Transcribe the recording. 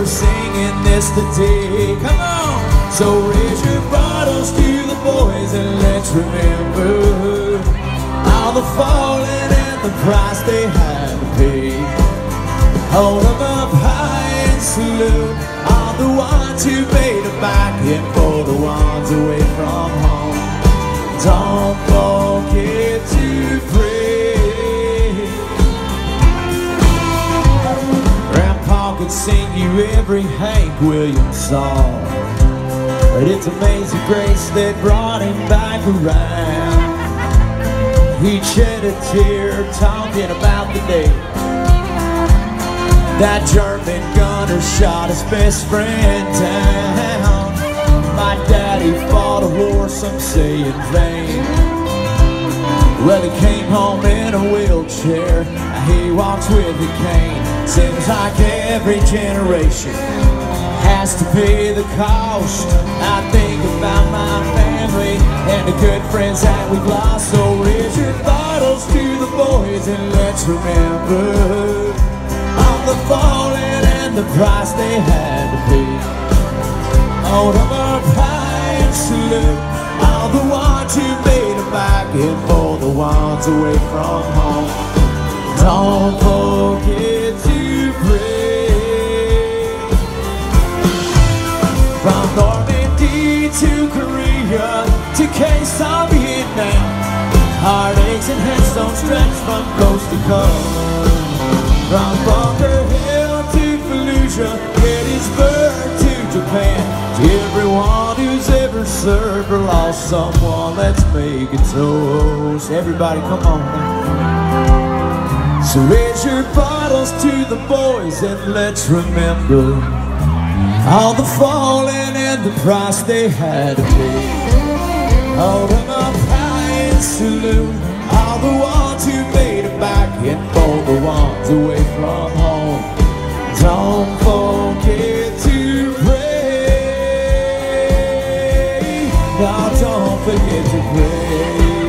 we're singing this today. Come on! So raise your bottles to the boys and let's remember all the falling and the price they had to pay. Hold them up high and salute all the ones who made it back and for the ones away from home. Don't forget to pray. Could sing you every Hank Williams song. But it's amazing grace that brought him back around. He'd shed a tear talking about the day that German gunner shot his best friend down. My daddy fought a war, some say in vain. Well, he came home in a wheelchair. He walks with a cane. Seems like every generation has to pay the cost. I think about my family and the good friends that we've lost. So raise your bottles to the boys and let's remember all the falling and the price they had to pay. Hold of our and salute all the ones who made it back ones away from home. Don't forget to pray. From Normandy to Korea to Khe Sanh, Vietnam, heartaches and headstones stretch from coast to coast. From Bunker Hill to Fallujah, Gettysburg to Japan, to everyone ever lost someone, let's make a toast. Everybody, come on now. So raise your bottles to the boys and let's remember all the falling and the price they had to pay. Them up high and salute all the ones who made it back and for the ones away from home. Now don't forget to pray.